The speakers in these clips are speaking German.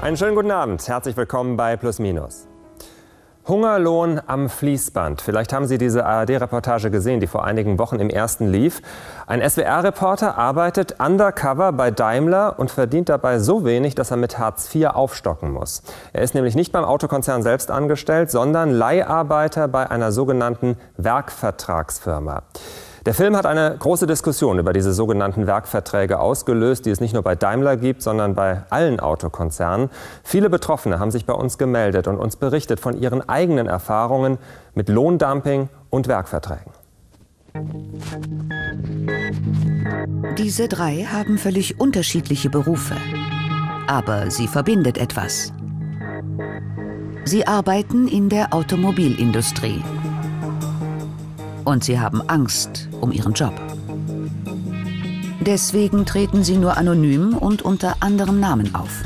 Einen schönen guten Abend. Herzlich willkommen bei Plus Minus. Hungerlohn am Fließband. Vielleicht haben Sie diese ARD-Reportage gesehen, die vor einigen Wochen im ersten lief. Ein SWR-Reporter arbeitet undercover bei Daimler und verdient dabei so wenig, dass er mit Hartz IV aufstocken muss. Er ist nämlich nicht beim Autokonzern selbst angestellt, sondern Leiharbeiter bei einer sogenannten Werkvertragsfirma. Der Film hat eine große Diskussion über diese sogenannten Werkverträge ausgelöst, die es nicht nur bei Daimler gibt, sondern bei allen Autokonzernen. Viele Betroffene haben sich bei uns gemeldet und uns berichtet von ihren eigenen Erfahrungen mit Lohndumping und Werkverträgen. Diese drei haben völlig unterschiedliche Berufe. Aber sie verbindet etwas. Sie arbeiten in der Automobilindustrie und sie haben Angst um ihren Job. Deswegen treten sie nur anonym und unter anderem Namen auf.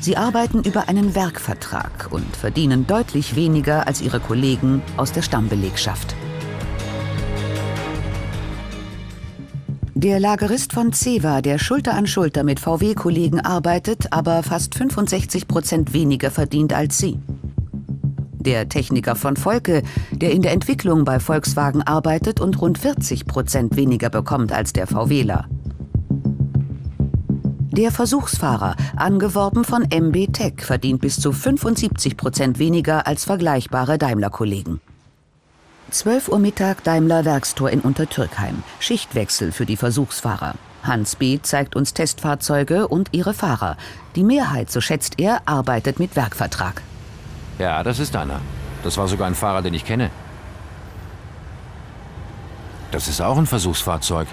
Sie arbeiten über einen Werkvertrag und verdienen deutlich weniger als ihre Kollegen aus der Stammbelegschaft. Der Lagerist von Ceva, der Schulter an Schulter mit VW-Kollegen arbeitet, aber fast 65 Prozent weniger verdient als sie der Techniker von Volke, der in der Entwicklung bei Volkswagen arbeitet und rund 40 Prozent weniger bekommt als der VWler. Der Versuchsfahrer, angeworben von MB Tech, verdient bis zu 75 Prozent weniger als vergleichbare Daimler-Kollegen. 12 Uhr Mittag Daimler Werkstor in Untertürkheim. Schichtwechsel für die Versuchsfahrer. Hans B. zeigt uns Testfahrzeuge und ihre Fahrer. Die Mehrheit, so schätzt er, arbeitet mit Werkvertrag. Ja, das ist einer. Das war sogar ein Fahrer, den ich kenne. Das ist auch ein Versuchsfahrzeug.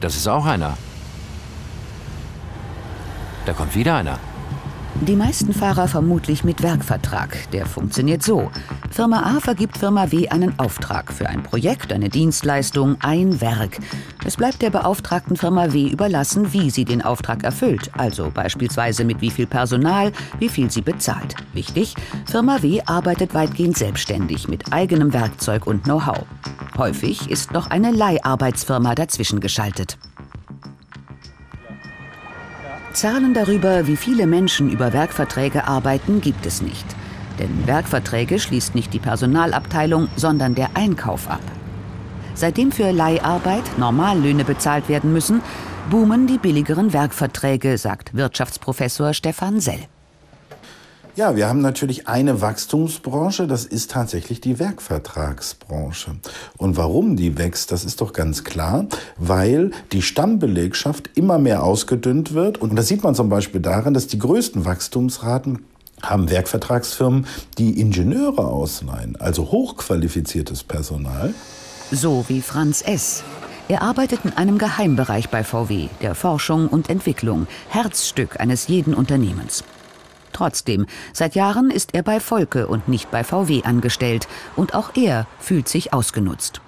Das ist auch einer. Da kommt wieder einer. Die meisten Fahrer vermutlich mit Werkvertrag. Der funktioniert so. Firma A vergibt Firma W einen Auftrag für ein Projekt, eine Dienstleistung, ein Werk. Es bleibt der beauftragten Firma W überlassen, wie sie den Auftrag erfüllt. Also beispielsweise mit wie viel Personal, wie viel sie bezahlt. Wichtig, Firma W arbeitet weitgehend selbstständig mit eigenem Werkzeug und Know-how. Häufig ist noch eine Leiharbeitsfirma dazwischen geschaltet. Zahlen darüber, wie viele Menschen über Werkverträge arbeiten, gibt es nicht. Denn Werkverträge schließt nicht die Personalabteilung, sondern der Einkauf ab. Seitdem für Leiharbeit Normallöhne bezahlt werden müssen, boomen die billigeren Werkverträge, sagt Wirtschaftsprofessor Stefan Sell. Ja, wir haben natürlich eine Wachstumsbranche, das ist tatsächlich die Werkvertragsbranche. Und warum die wächst, das ist doch ganz klar, weil die Stammbelegschaft immer mehr ausgedünnt wird. Und das sieht man zum Beispiel daran, dass die größten Wachstumsraten haben Werkvertragsfirmen, die Ingenieure ausleihen, also hochqualifiziertes Personal. So wie Franz S. Er arbeitet in einem Geheimbereich bei VW, der Forschung und Entwicklung, Herzstück eines jeden Unternehmens. Trotzdem, seit Jahren ist er bei Volke und nicht bei VW angestellt. Und auch er fühlt sich ausgenutzt.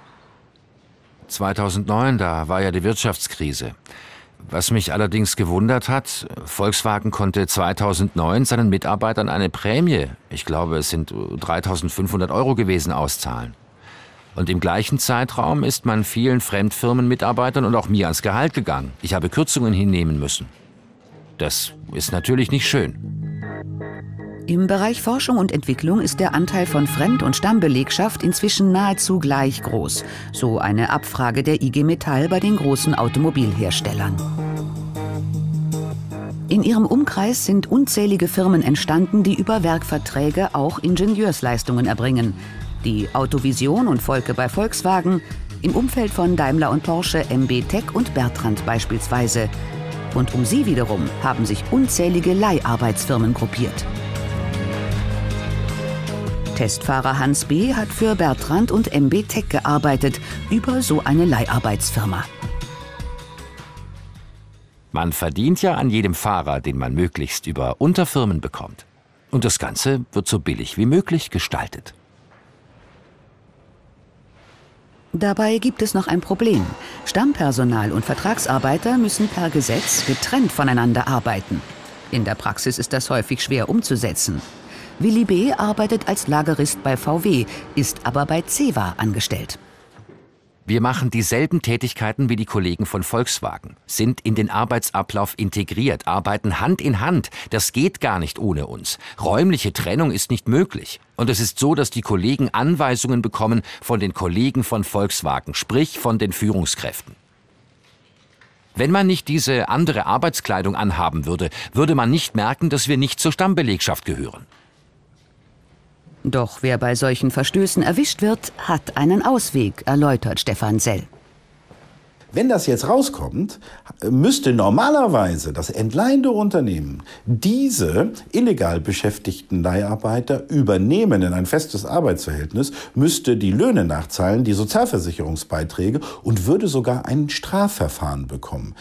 2009, da war ja die Wirtschaftskrise. Was mich allerdings gewundert hat, Volkswagen konnte 2009 seinen Mitarbeitern eine Prämie, ich glaube es sind 3500 Euro gewesen, auszahlen. Und im gleichen Zeitraum ist man vielen Fremdfirmenmitarbeitern und auch mir ans Gehalt gegangen. Ich habe Kürzungen hinnehmen müssen. Das ist natürlich nicht schön. Im Bereich Forschung und Entwicklung ist der Anteil von Fremd- und Stammbelegschaft inzwischen nahezu gleich groß. So eine Abfrage der IG Metall bei den großen Automobilherstellern. In ihrem Umkreis sind unzählige Firmen entstanden, die über Werkverträge auch Ingenieursleistungen erbringen. Die Autovision und Volke bei Volkswagen, im Umfeld von Daimler und Porsche, MB Tech und Bertrand beispielsweise. Und um sie wiederum haben sich unzählige Leiharbeitsfirmen gruppiert. Testfahrer Hans B. hat für Bertrand und MB Tech gearbeitet, über so eine Leiharbeitsfirma. Man verdient ja an jedem Fahrer, den man möglichst über Unterfirmen bekommt. Und das Ganze wird so billig wie möglich gestaltet. Dabei gibt es noch ein Problem. Stammpersonal und Vertragsarbeiter müssen per Gesetz getrennt voneinander arbeiten. In der Praxis ist das häufig schwer umzusetzen. Willi B. arbeitet als Lagerist bei VW, ist aber bei CEWA angestellt. Wir machen dieselben Tätigkeiten wie die Kollegen von Volkswagen, sind in den Arbeitsablauf integriert, arbeiten Hand in Hand. Das geht gar nicht ohne uns. Räumliche Trennung ist nicht möglich. Und es ist so, dass die Kollegen Anweisungen bekommen von den Kollegen von Volkswagen, sprich von den Führungskräften. Wenn man nicht diese andere Arbeitskleidung anhaben würde, würde man nicht merken, dass wir nicht zur Stammbelegschaft gehören. Doch wer bei solchen Verstößen erwischt wird, hat einen Ausweg, erläutert Stefan Sell. Wenn das jetzt rauskommt, müsste normalerweise das entleihende Unternehmen diese illegal beschäftigten Leiharbeiter übernehmen in ein festes Arbeitsverhältnis, müsste die Löhne nachzahlen, die Sozialversicherungsbeiträge und würde sogar ein Strafverfahren bekommen.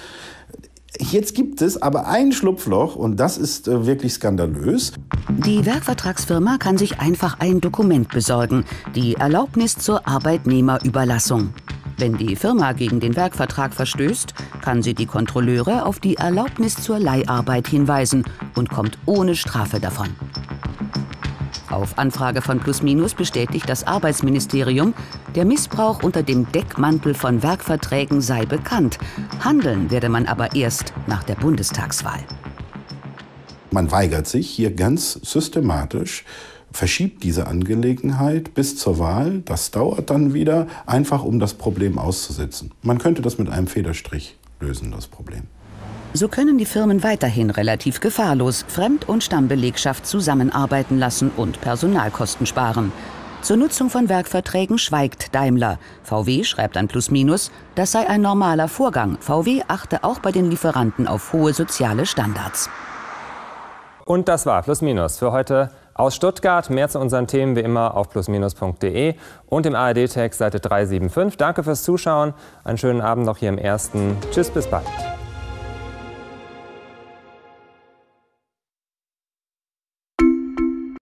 Jetzt gibt es aber ein Schlupfloch und das ist äh, wirklich skandalös. Die Werkvertragsfirma kann sich einfach ein Dokument besorgen, die Erlaubnis zur Arbeitnehmerüberlassung. Wenn die Firma gegen den Werkvertrag verstößt, kann sie die Kontrolleure auf die Erlaubnis zur Leiharbeit hinweisen und kommt ohne Strafe davon. Auf Anfrage von Plus Minus bestätigt das Arbeitsministerium, der Missbrauch unter dem Deckmantel von Werkverträgen sei bekannt. Handeln werde man aber erst nach der Bundestagswahl. Man weigert sich hier ganz systematisch, verschiebt diese Angelegenheit bis zur Wahl. Das dauert dann wieder, einfach um das Problem auszusitzen. Man könnte das mit einem Federstrich lösen, das Problem. So können die Firmen weiterhin relativ gefahrlos Fremd- und Stammbelegschaft zusammenarbeiten lassen und Personalkosten sparen. Zur Nutzung von Werkverträgen schweigt Daimler. VW schreibt an Plus Minus, das sei ein normaler Vorgang. VW achte auch bei den Lieferanten auf hohe soziale Standards. Und das war Plus Minus für heute aus Stuttgart. Mehr zu unseren Themen wie immer auf plusminus.de und im ARD-Text Seite 375. Danke fürs Zuschauen. Einen schönen Abend noch hier im ersten. Tschüss, bis bald.